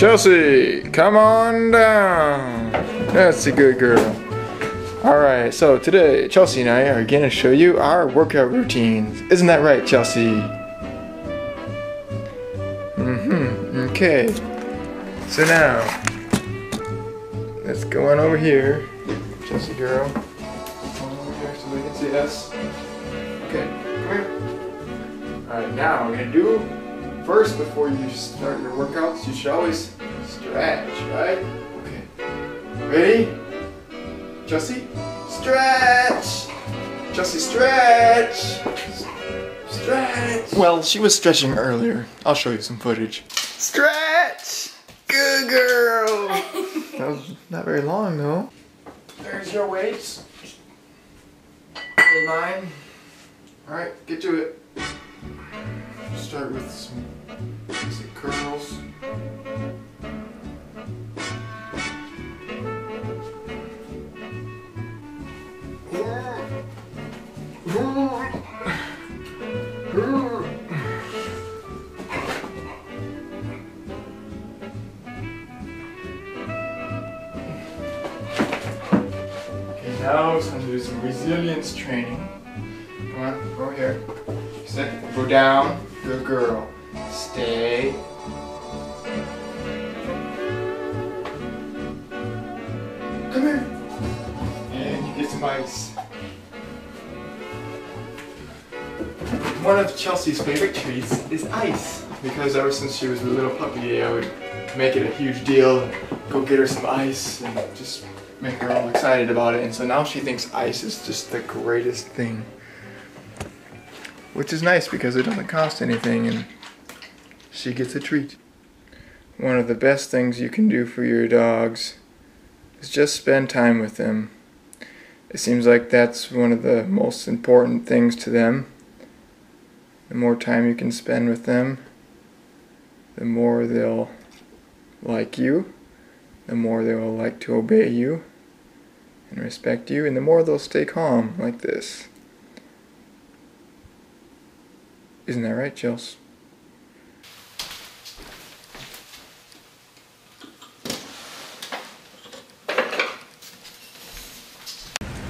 Chelsea, come on down. That's a good girl. Alright, so today Chelsea and I are going to show you our workout routines. Isn't that right, Chelsea? Mm-hmm. Okay. So now, let's go on over here. Chelsea girl. Over here so they can see us. Okay, come here. Alright, now we're gonna do first before you start your workouts, you should always stretch, right? Okay. Ready? Chelsea? Stretch! Chelsea, stretch! Stretch! Well, she was stretching earlier. I'll show you some footage. Stretch! Good girl! that was not very long though. There's your weights. In line. Alright, get to it. Start with some basic curls. Okay, now it's time to do some resilience training. Come on, go here. Sit, go down. Good girl. Stay. Come here. And you get some ice. One of Chelsea's favorite treats is ice. Because ever since she was a little puppy, I would make it a huge deal go get her some ice and just make her all excited about it. And so now she thinks ice is just the greatest thing. Which is nice because it doesn't cost anything and she gets a treat. One of the best things you can do for your dogs is just spend time with them. It seems like that's one of the most important things to them. The more time you can spend with them, the more they'll like you, the more they will like to obey you and respect you, and the more they'll stay calm like this. Isn't that right, Chels?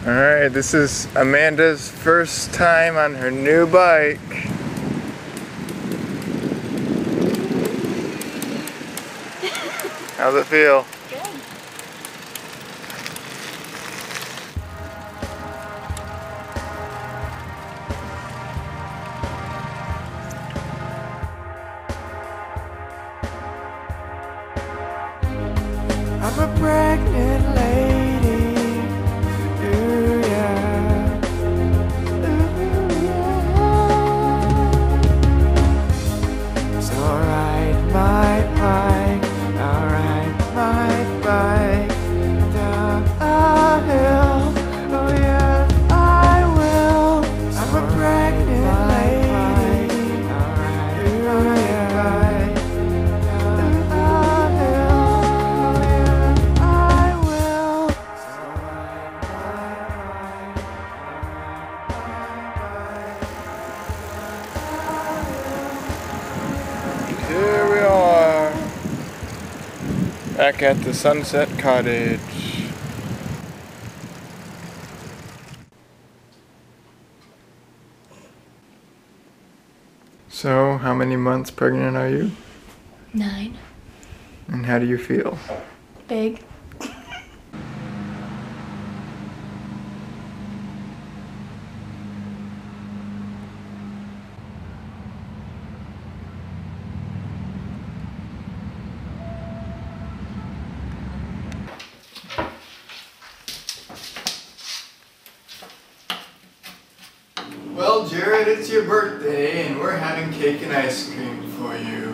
Alright, this is Amanda's first time on her new bike. How's it feel? Good. I'm a Back at the Sunset Cottage. So, how many months pregnant are you? Nine. And how do you feel? Big. Well, Jared, it's your birthday, and we're having cake and ice cream for you.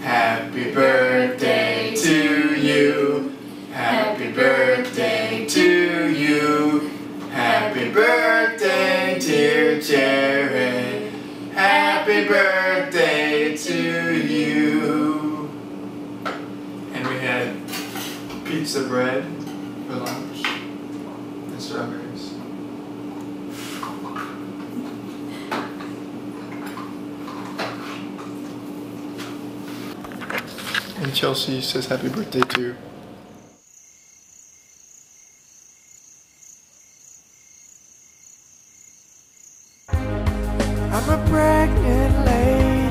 Happy birthday to you. Happy birthday to you. Happy birthday, dear Jared. Happy birthday to you. And we had pizza bread for lunch and strawberries. And Chelsea says happy birthday too. I'm a pregnant lady.